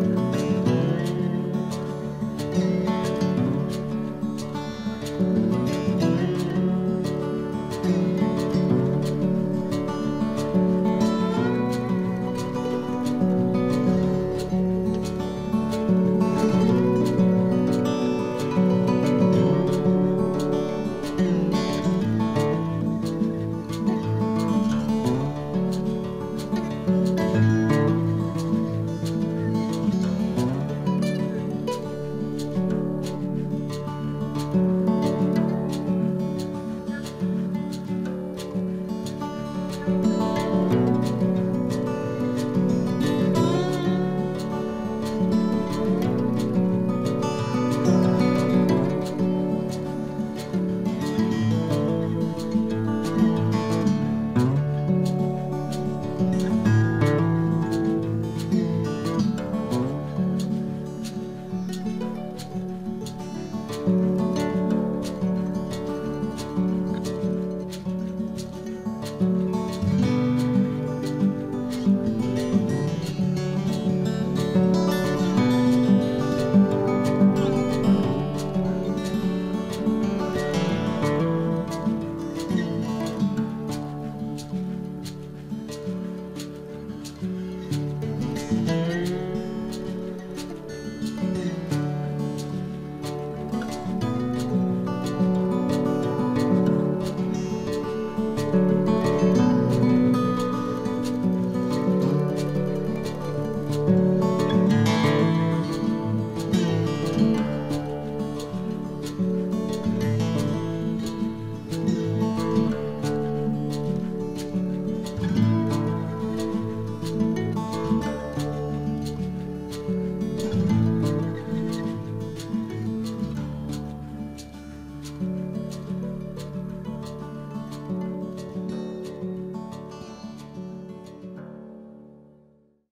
Bye. thank you